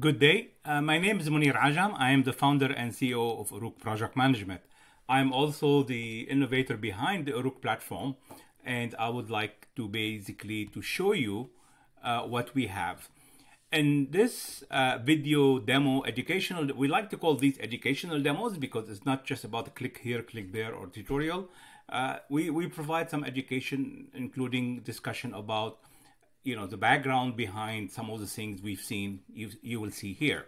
Good day. Uh, my name is Mounir Ajam. I am the founder and CEO of Uruk Project Management. I'm also the innovator behind the Uruk platform, and I would like to basically to show you uh, what we have. In this uh, video demo educational, we like to call these educational demos because it's not just about click here, click there, or tutorial. Uh, we, we provide some education, including discussion about you know the background behind some of the things we've seen you, you will see here.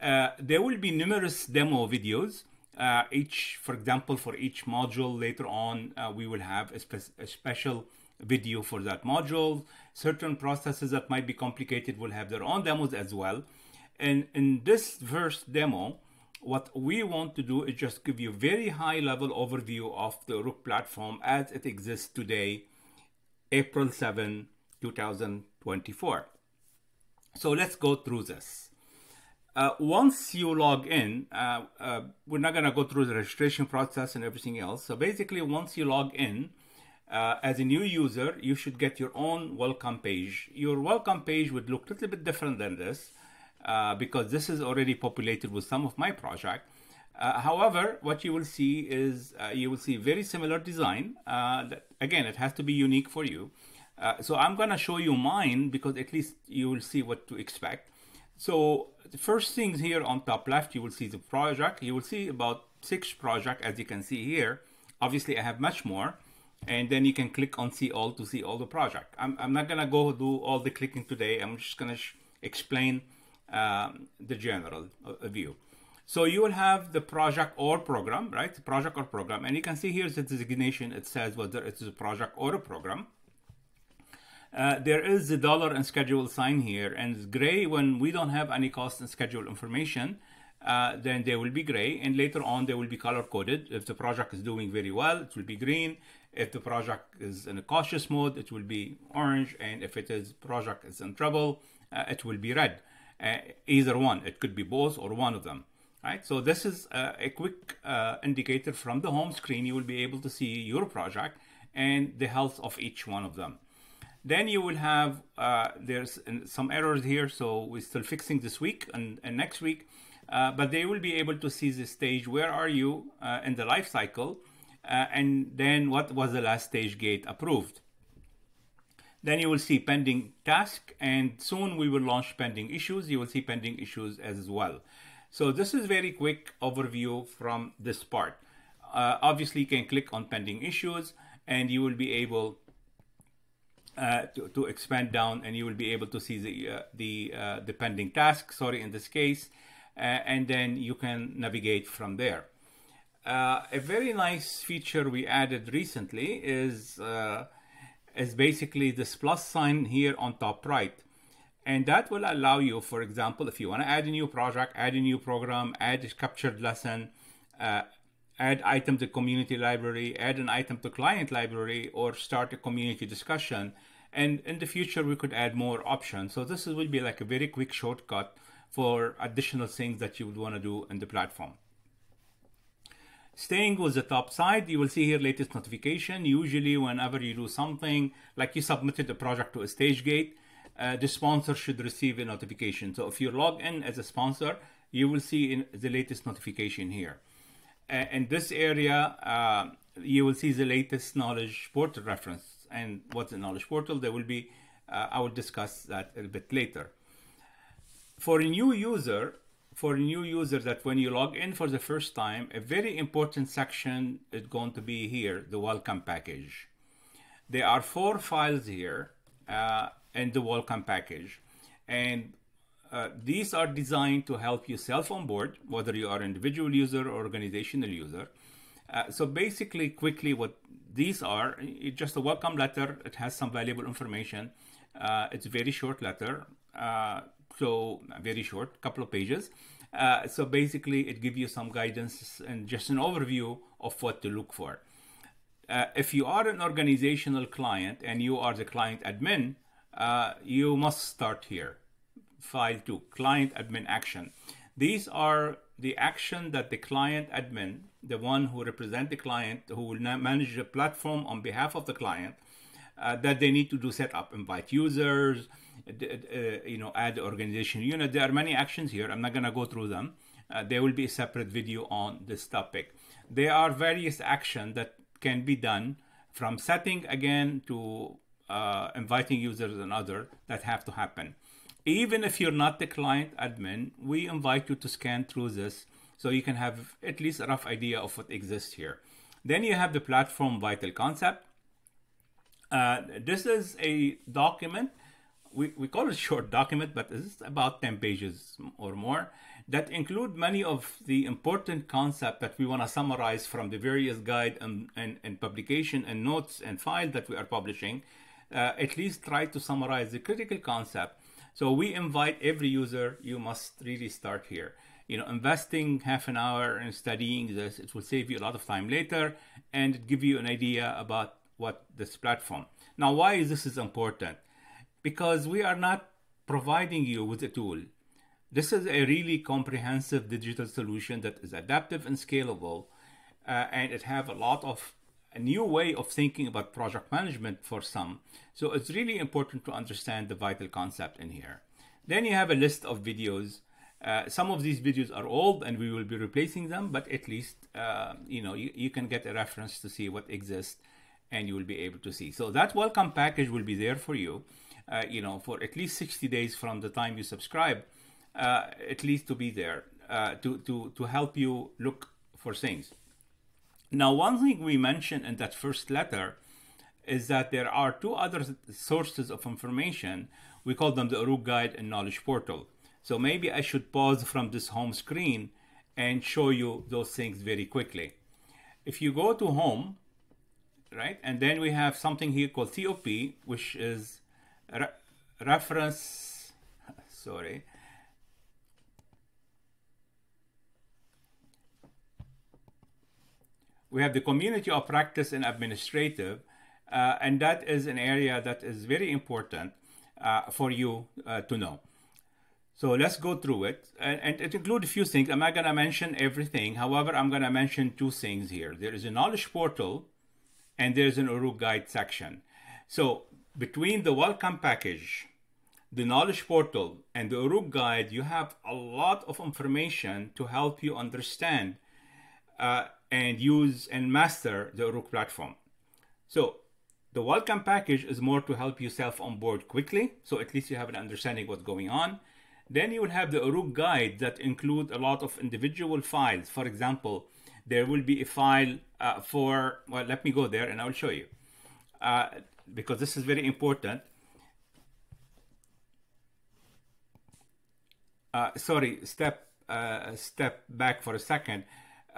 Uh, there will be numerous demo videos uh, each for example for each module. Later on uh, we will have a, spe- a, special video for that module. Certain processes that might be complicated will have their own demos as well. And in this first demo what we want to do is just give you a very high level overview of the Uruk platform as it exists today April 7 2024. So let's go through this. Uh, once you log in, uh, uh, we're not going to go through the registration process and everything else. So basically, once you log in uh, as a new user, you should get your own welcome page. Your welcome page would look a little bit different than this uh, because this is already populated with some of my project. Uh, however, what you will see is you will see very similar design. That, again, it has to be unique for you. Uh, so I'm going to show you mine because at least you will see what to expect. So the first things here on top left, you will see the project. You will see about six project as you can see here. Obviously, I have much more. And then you can click on see all to see all the project. I'm, I'm not going to go do all the clicking today. I'm just going to explain um, the general uh, view. So you will have the project or program, right? Project or program. And you can see here the designation. It says whether it's a project or a program. Uh, there is the dollar and schedule sign here, and it's gray when we don't have any cost and schedule information. Uh, then they will be gray, and later on they will be color coded. If the project is doing very well, it will be green. If the project is in a cautious mode, it will be orange, and if it is project is in trouble, uh, it will be red. Uh, either one, it could be both or one of them. Right. So this is uh, a quick indicator from the home screen. You will be able to see your project and the health of each one of them. Then you will have, uh, there's some errors here, so we're still fixing this week and, and next week. Uh, but they will be able to see the stage, where are you uh, in the life cycle, uh, and then what was the last stage gate approved. Then you will see pending task, and soon we will launch pending issues. You will see pending issues as well. So this is very quick overview from this part. Uh, obviously, you can click on pending issues, and you will be able uh, to, to, expand down and you will be able to see the uh, the uh, the pending task sorry in this case uh, and then you can navigate from there. Uh, a very nice feature we added recently is is basically this plus sign here on top right. And that will allow you for example if you want to add a new project add a new program add a captured lesson add item to community library, add an item to client library, or start a community discussion. And in the future, we could add more options. So this will be like a very quick shortcut for additional things that you would want to do in the platform. Staying with the top side, you will see here latest notification. Usually whenever you do something, like you submitted a project to a stage gate, uh, the sponsor should receive a notification. So if you log in as a sponsor, you will see in the latest notification here in this area, uh, you will see the latest knowledge portal reference. And what's a knowledge portal? There will be, uh, I will discuss that a bit later. For a new user, for a new user that when you log in for the first time, a very important section is going to be here, the welcome package. There are four files here uh, in the welcome package. And uh, these are designed to help you self onboard, whether you are an individual user or organizational user. Uh, so basically, quickly, what these are, it's just a welcome letter. It has some valuable information. Uh, it's a very short letter, uh, so very short, couple of pages. Uh, so basically, it gives you some guidance and just an overview of what to look for. if you are an organizational client and you are the client admin, you must start here file to client admin action. These are the action that the client admin, the one who represent the client, who will manage the platform on behalf of the client, uh, that they need to do set up, invite users, uh, you know, add organization unit. There are many actions here. I'm not going to go through them. Uh, there will be a separate video on this topic. There are various actions that can be done from setting again to uh, inviting users and other that have to happen. Even if you're not the client admin, we invite you to scan through this so you can have at least a rough idea of what exists here. Then you have the platform vital concept. Uh, this is a document. We, we call it a short document, but it's about 10 pages or more that include many of the important concepts that we want to summarize from the various guide and, and, and publication and notes and files that we are publishing. Uh, at least try to summarize the critical concept. So we invite every user, you must really start here. You know, investing half an hour in studying this, it will save you a lot of time later and give you an idea about what this platform. Now, why is this is important? Because we are not providing you with a tool. This is a really comprehensive digital solution that is adaptive and scalable, uh, and it have a lot of a new way of thinking about project management for some. So it's really important to understand the vital concept in here. Then you have a list of videos. Uh, some of these videos are old and we will be replacing them, but at least uh, you know you, you can get a reference to see what exists and you will be able to see. So that welcome package will be there for you, uh, you know, for at least 60 days from the time you subscribe, uh, at least to be there uh, to, to, to help you look for things. Now, one thing we mentioned in that first letter is that there are two other sources of information. We call them the Uruk Guide and Knowledge Portal. So maybe I should pause from this home screen and show you those things very quickly. If you go to home, right, and then we have something here called COP, which is re reference, sorry, we have the community of practice and administrative, uh, and that is an area that is very important uh, for you uh, to know. So let's go through it, and, and it includes a few things. I'm not going to mention everything. However, I'm going to mention two things here. There is a knowledge portal, and there's an Uruk guide section. So between the welcome package, the knowledge portal, and the Uruk guide, you have a lot of information to help you understand uh, and use and master the Uruk platform. So the welcome package is more to help you self onboard quickly, so at least you have an understanding what's going on. Then you will have the Uruk guide that include a lot of individual files. For example, there will be a file uh, for, well, let me go there and I will show you. Uh, because this is very important. Uh, sorry, step uh, step back for a second.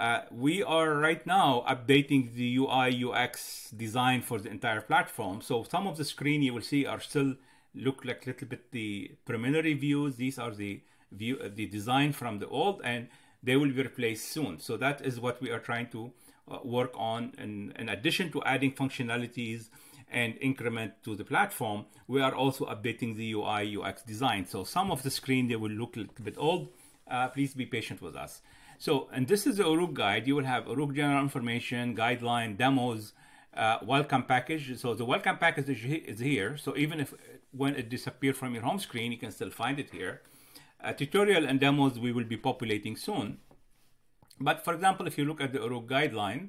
Uh, we are right now updating the UI UX design for the entire platform. So some of the screen you will see are still look like a little bit the preliminary views. These are the view uh, the design from the old, and they will be replaced soon. So that is what we are trying to uh, work on. And in addition to adding functionalities and increment to the platform, we are also updating the UI UX design. So some of the screen they will look a little bit old. Uh, please be patient with us. So, and this is the Uruk guide. You will have Uruk general information, guideline, demos, uh, welcome package. So the welcome package is here. So even if when it disappears from your home screen, you can still find it here. Uh, tutorial and demos we will be populating soon. But for example, if you look at the Uruk guideline,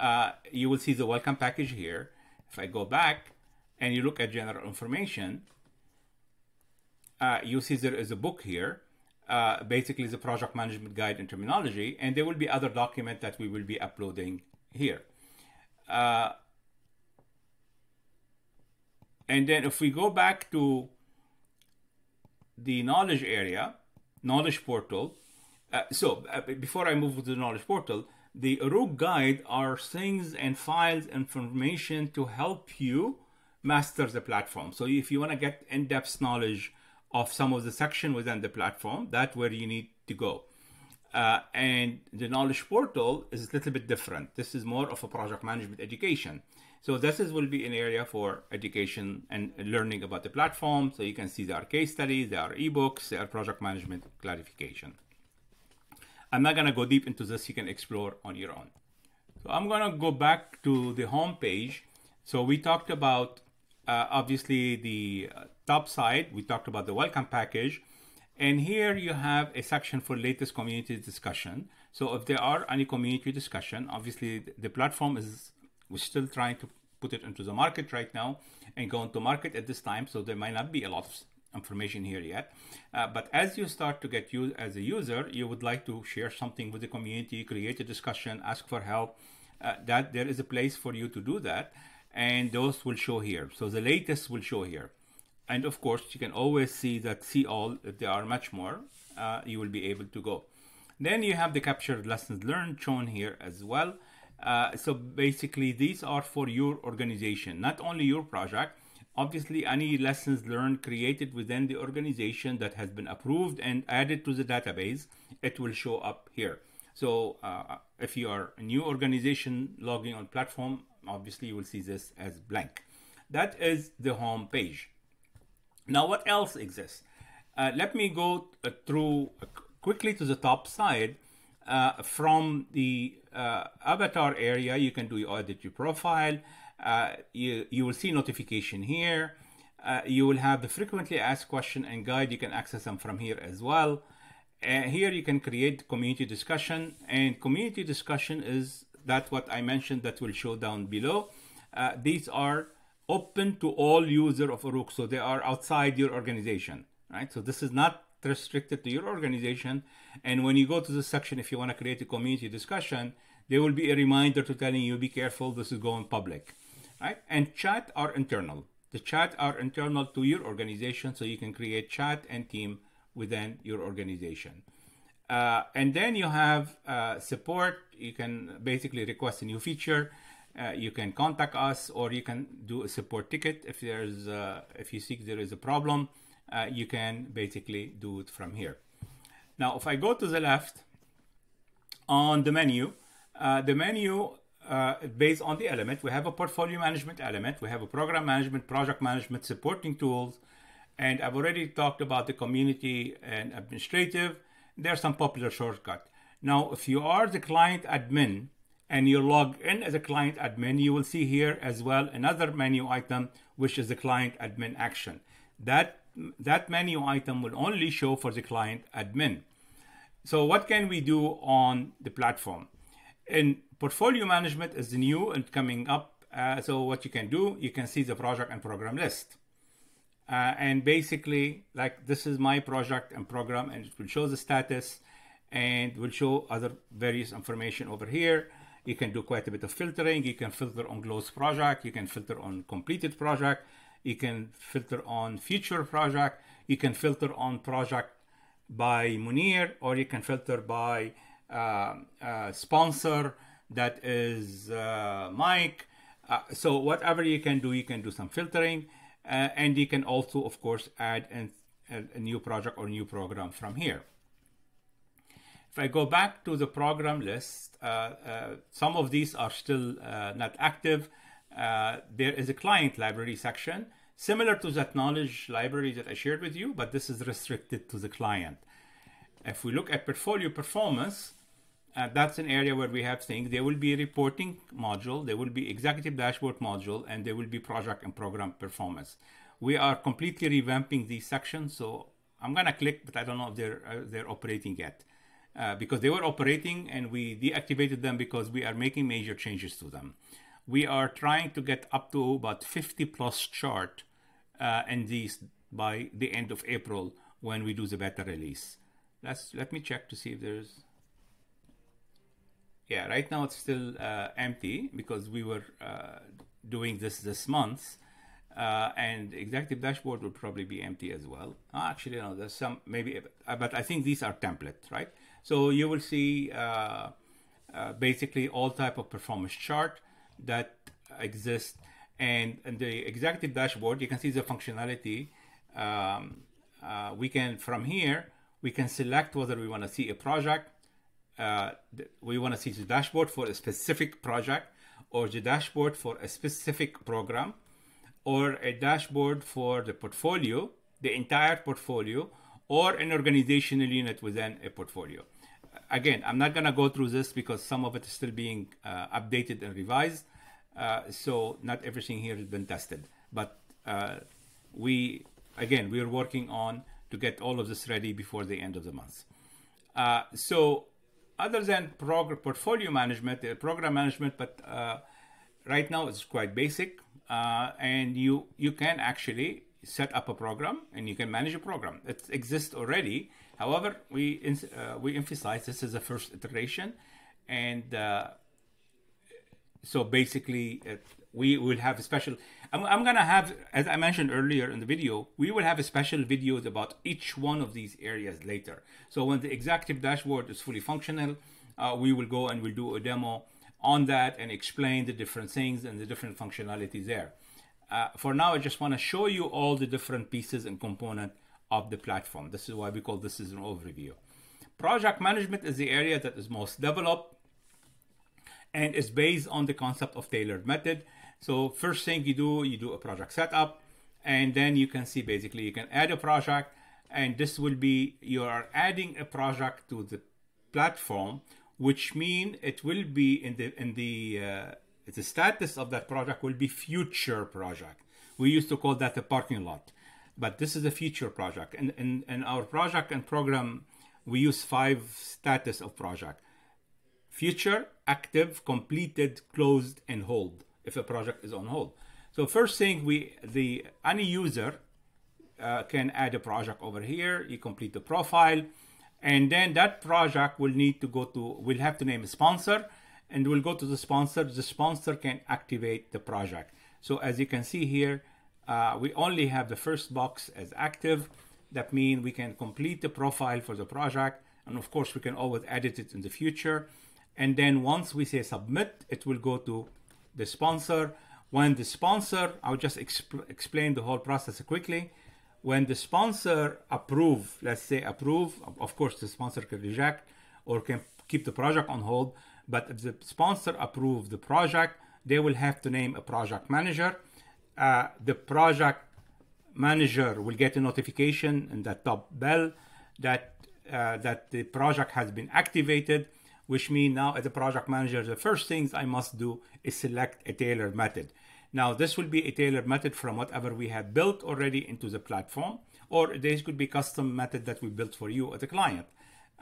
uh, you will see the welcome package here. If I go back and you look at general information, uh, you see there is a book here uh, basically the project management guide and terminology, and there will be other document that we will be uploading here. Uh, and then if we go back to the knowledge area, knowledge portal, uh, so uh, before I move to the knowledge portal, the Uruk guide are things and files information to help you master the platform. So if you want to get in-depth knowledge of some of the section within the platform. That's where you need to go. Uh, and the knowledge portal is a little bit different. This is more of a project management education. So this is will be an area for education and learning about the platform. So you can see there are case studies, there are ebooks, there are project management clarification. I'm not gonna go deep into this. You can explore on your own. So I'm gonna go back to the home page. So we talked about uh, obviously the uh, top side, we talked about the welcome package. And here you have a section for latest community discussion. So if there are any community discussion, obviously the platform is, we're still trying to put it into the market right now and go into market at this time. So there might not be a lot of information here yet. Uh, but as you start to get used as a user, you would like to share something with the community, create a discussion, ask for help, uh, that there is a place for you to do that. And those will show here. So the latest will show here. And of course, you can always see that see all, if there are much more, uh, you will be able to go. Then you have the captured lessons learned shown here as well. Uh, so basically, these are for your organization, not only your project. Obviously, any lessons learned created within the organization that has been approved and added to the database, it will show up here. So uh, if you are a new organization logging on platform, obviously you will see this as blank. That is the home page. Now, what else exists? Uh, let me go uh, through uh, quickly to the top side. Uh, from the uh, avatar area, you can do your audit your profile. you, you will see notification here. you will have the frequently asked question and guide. You can access them from here as well. here you can create community discussion and community discussion is that what I mentioned that will show down below. Uh, these are open to all user of Uruk. So they are outside your organization, right? So this is not restricted to your organization. And when you go to this section, if you want to create a community discussion, there will be a reminder to telling you, be careful, this is going public, right? And chat are internal. The chat are internal to your organization, so you can create chat and team within your organization. Uh, and then you have uh, support. You can basically request a new feature. Uh, you can contact us or you can do a support ticket if there's uh, if you see there is a problem uh, you can basically do it from here. Now if i go to the left on the menu uh, the menu based on the element we have a portfolio management element. We have a program management project management supporting tools. And i've already talked about the community and administrative there's some popular shortcut now if you are the client admin and you log in as a client admin, you will see here as well another menu item, which is the client admin action. That, that menu item will only show for the client admin. So what can we do on the platform? In portfolio management is new and coming up. Uh, so what you can do, you can see the project and program list. Uh, and basically, like this is my project and program, and it will show the status and will show other various information over here. You can do quite a bit of filtering. You can filter on closed project. You can filter on completed project. You can filter on future project. You can filter on project by Mounir, or you can filter by uh, uh, sponsor that is uh, Mike. Uh, so whatever you can do, you can do some filtering, uh, and you can also, of course, add an, a, new project or new program from here. If I go back to the program list, uh, uh, some of these are still uh, not active. Uh, there is a client library section, similar to that knowledge library that I shared with you, but this is restricted to the client. If we look at portfolio performance, uh, that's an area where we have things. There will be a reporting module, there will be executive dashboard module, and there will be project and program performance. We are completely revamping these sections, so I'm gonna click, but I don't know if they're uh, they're operating yet. Uh, because they were operating and we deactivated them because we are making major changes to them. We are trying to get up to about 50 plus chart uh, in these by the end of April when we do the beta release. Let's let me check to see if there's. Yeah, right now it's still uh, empty because we were uh, doing this this month. Uh, and executive dashboard will probably be empty as well. Oh, actually, no, there's some maybe, but I think these are templates, right? So you will see uh, uh, basically all type of performance chart that exist. And in the executive dashboard, you can see the functionality. Um, uh, we can, from here, we can select whether we want to see a project, uh, we want to see the dashboard for a specific project, or the dashboard for a specific program, or a dashboard for the portfolio, the entire portfolio, or an organizational unit within a portfolio again, I'm not going to go through this because some of it is still being uh, updated and revised. Uh, so not everything here has been tested, but uh, we again, we're working on to get all of this ready before the end of the month. Uh, so other than prog- portfolio management, uh, program management, but uh, right now it's quite basic, uh, and you you can actually set up a program and you can manage a program. It exists already. However, we uh, we emphasize this is the first iteration, and uh, so basically it, we will have a special. I'm, I'm gonna have, as I mentioned earlier in the video, we will have a special videos about each one of these areas later. So when the executive dashboard is fully functional, uh, we will go and we'll do a demo on that and explain the different things and the different functionalities there. Uh, for now, I just want to show you all the different pieces and component of the platform. This is why we call this is an overview. Project management is the area that is most developed and is based on the concept of tailored method. So first thing you do, you do a project setup, and then you can see basically you can add a project, and this will be you are adding a project to the platform, which mean it will be in the in the uh, the status of that project will be future project. We used to call that a parking lot, but this is a future project. And in, in our project and program, we use five status of project: future, active, completed, closed, and hold. If a project is on hold. So first thing we the any user uh, can add a project over here. You complete the profile, and then that project will need to go to. We'll have to name a sponsor and we'll go to the sponsor. The sponsor can activate the project. So as you can see here, uh, we only have the first box as active. That means we can complete the profile for the project. And of course, we can always edit it in the future. And then once we say submit, it will go to the sponsor. When the sponsor, I'll just exp- explain the whole process quickly. When the sponsor approve, let's say approve, of course the sponsor can reject or can keep the project on hold. But if the sponsor approve the project, they will have to name a project manager. Uh, the project manager will get a notification in that top bell that uh, that the project has been activated, which means now as a project manager, the first things I must do is select a tailored method. Now this will be a tailored method from whatever we have built already into the platform, or this could be custom method that we built for you as a client.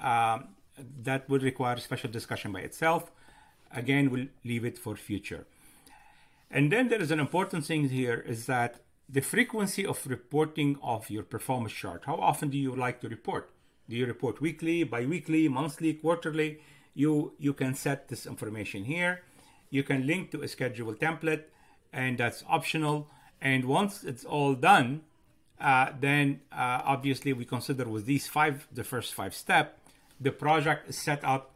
Um, that would require special discussion by itself. Again, we'll leave it for future. And then there is an important thing here is that the frequency of reporting of your performance chart. How often do you like to report? Do you report weekly, bi-weekly, monthly, quarterly? You you can set this information here. You can link to a schedule template, and that's optional. And once it's all done, uh, then uh, obviously we consider with these five, the first five step, the project is set up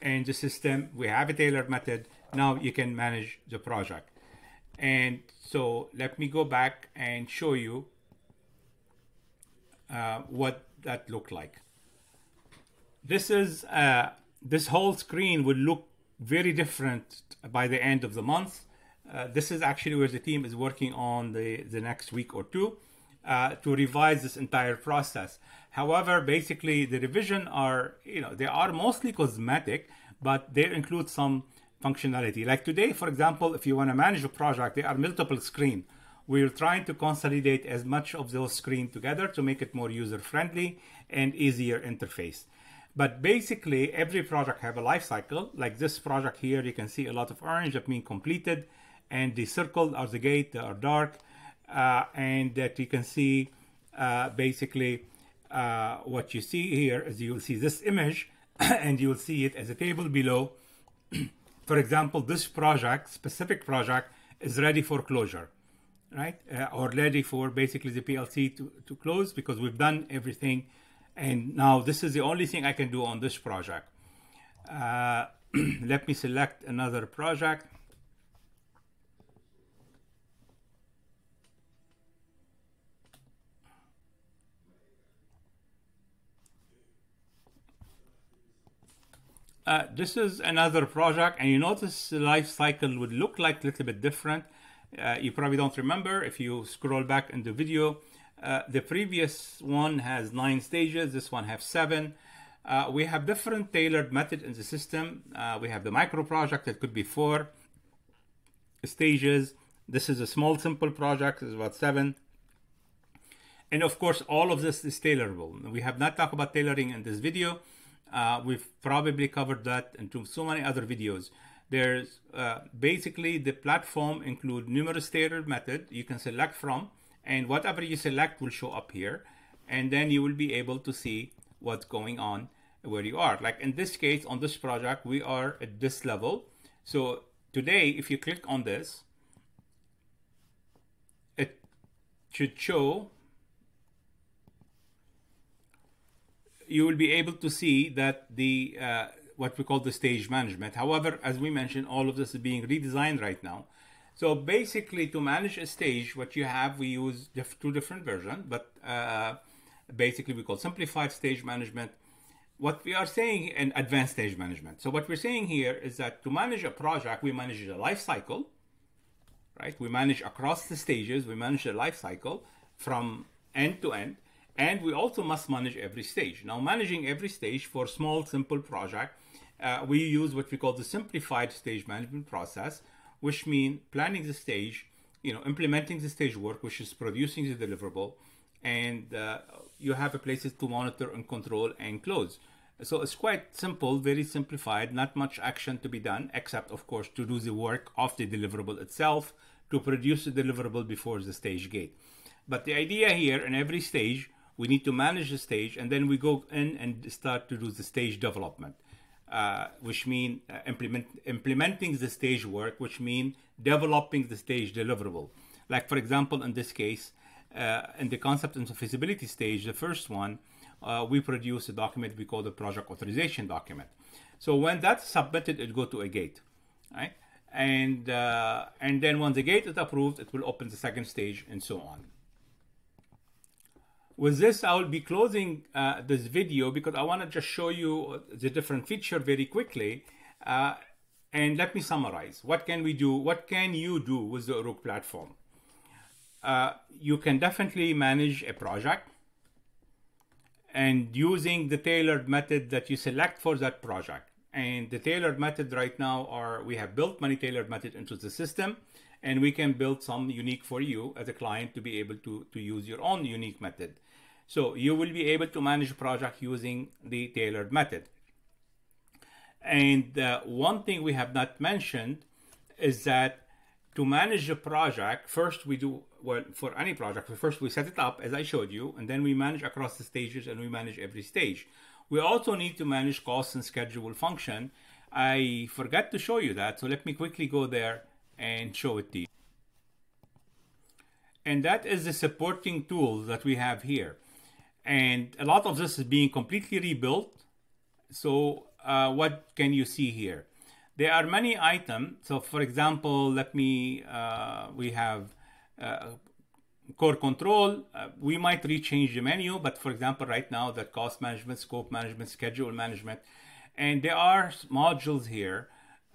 and the system. We have a tailored method. Now you can manage the project. And so let me go back and show you uh, what that looked like. This is uh, this whole screen will look very different by the end of the month. Uh, this is actually where the team is working on the, the next week or two uh, to revise this entire process. However, basically the revision are, you know, they are mostly cosmetic, but they include some functionality. Like today, for example, if you want to manage a project, there are multiple screen. We're trying to consolidate as much of those screen together to make it more user friendly and easier interface. But basically, every project have a life cycle. Like this project here, you can see a lot of orange that mean completed, and the circle are the gate that are dark uh, and that you can see uh, basically uh, what you see here is you'll see this image and you'll see it as a table below. for example, this project, specific project, is ready for closure, right? Uh, or ready for basically the PLC to, to close because we've done everything. And now this is the only thing I can do on this project. Uh, let me select another project. Uh, this is another project, and you notice the life cycle would look like a little bit different. Uh, you probably don't remember if you scroll back in the video. Uh, the previous one has nine stages. This one has seven. Uh, we have different tailored method in the system. Uh, we have the micro project that could be four stages. This is a small, simple project. It's about seven. And of course, all of this is tailorable. We have not talked about tailoring in this video. Uh, we've probably covered that into so many other videos. There's uh, basically the platform include numerous tailored method you can select from, and whatever you select will show up here, and then you will be able to see what's going on where you are. Like in this case, on this project, we are at this level. So today, if you click on this, it should show you will be able to see that the uh, what we call the stage management. However, as we mentioned, all of this is being redesigned right now. So basically, to manage a stage, what you have, we use two different versions, but uh, basically we call simplified stage management. What we are saying in advanced stage management. So what we're saying here is that to manage a project, we manage the life cycle, right? We manage across the stages. We manage the life cycle from end to end and we also must manage every stage. Now, managing every stage for small, simple project, uh, we use what we call the simplified stage management process, which means planning the stage, you know, implementing the stage work, which is producing the deliverable, and uh, you have a places to monitor and control and close. So it's quite simple, very simplified, not much action to be done, except of course to do the work of the deliverable itself, to produce the deliverable before the stage gate. But the idea here in every stage, we need to manage the stage and then we go in and start to do the stage development uh, which mean uh, implement, implementing the stage work which mean developing the stage deliverable. Like for example in this case uh, in the concept and feasibility stage the first one uh, we produce a document we call the project authorization document. So when that's submitted it go to a gate right? And uh, and then once the gate is approved it will open the second stage and so on with this, I will be closing uh, this video because I want to just show you the different feature very quickly. Uh, and let me summarize. What can we do? What can you do with the Uruk platform? Uh, you can definitely manage a project and using the tailored method that you select for that project. And the tailored method right now are, we have built many tailored method into the system and we can build some unique for you as a client to be able to, to use your own unique method. So you will be able to manage project using the tailored method. And uh, one thing we have not mentioned is that to manage a project, first we do, well, for any project, first we set it up as I showed you, and then we manage across the stages and we manage every stage. We also need to manage cost and schedule function. I forgot to show you that, so let me quickly go there and show it to you. And that is the supporting tools that we have here and a lot of this is being completely rebuilt. So uh, what can you see here? There are many items. So for example, let me, uh, we have uh, core control. Uh, we might rechange the menu, but for example, right now that cost management, scope management, schedule management, and there are modules here.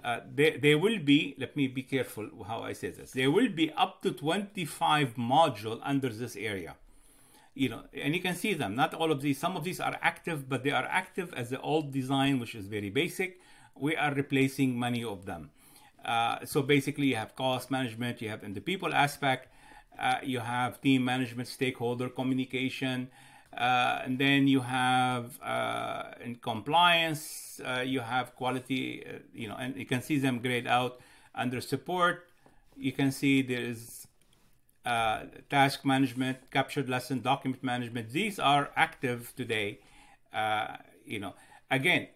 Uh, there, there will be, let me be careful how I say this. There will be up to 25 module under this area you know, and you can see them. Not all of these. Some of these are active, but they are active as the old design, which is very basic. We are replacing many of them. Uh, so basically, you have cost management, you have in the people aspect, uh, you have team management, stakeholder communication, uh, and then you have uh, in compliance, uh, you have quality, uh, you know, and you can see them grayed out under support. You can see there is uh, task management, captured lesson, document management. These are active today. Uh, you know, again,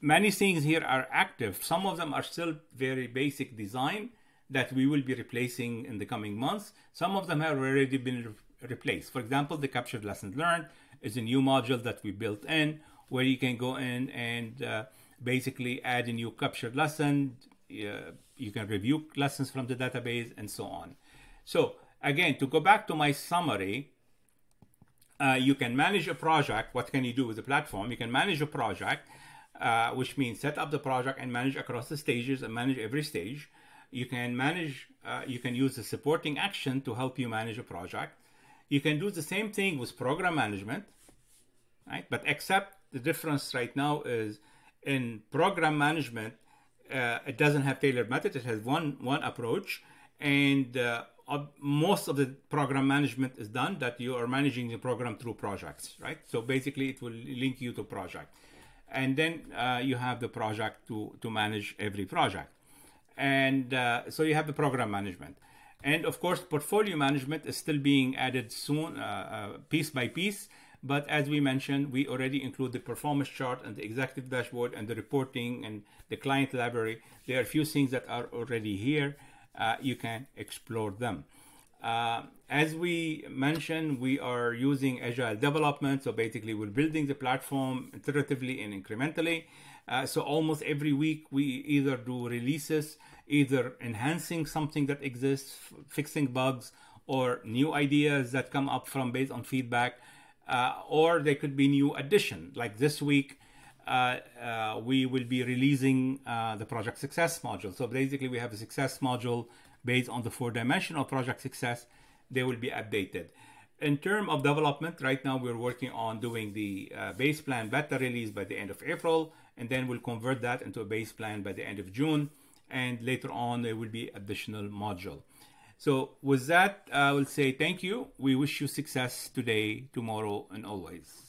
many things here are active. Some of them are still very basic design that we will be replacing in the coming months. Some of them have already been re- replaced. For example, the captured lesson learned is a new module that we built in where you can go in and uh, basically add a new captured lesson. Uh, you can review lessons from the database and so on. So again, to go back to my summary, uh, you can manage a project. What can you do with the platform? You can manage a project, uh, which means set up the project and manage across the stages and manage every stage. You can manage, uh, you can use the supporting action to help you manage a project. You can do the same thing with program management, right? But except the difference right now is in program management, uh, it doesn't have tailored method. It has one one approach, and uh, most of the program management is done that you are managing the program through projects, right? So basically, it will link you to project, and then uh, you have the project to to manage every project, and uh, so you have the program management, and of course, portfolio management is still being added soon, uh, uh, piece by piece. But as we mentioned, we already include the performance chart and the executive dashboard and the reporting and the client library. There are a few things that are already here. Uh, you can explore them. Uh, as we mentioned, we are using agile development. So basically, we're building the platform iteratively and incrementally. Uh, so almost every week, we either do releases, either enhancing something that exists, fixing bugs, or new ideas that come up from based on feedback uh, or they could be new addition. Like this week, we will be releasing uh, the project success module. So basically, we have a success module based on the four dimensional project success. They will be updated. In terms of development, right now we're working on doing the uh, base plan beta release by the end of April, and then we'll convert that into a base plan by the end of June. And later on, there will be additional module. So with that, I will say thank you. We wish you success today, tomorrow, and always.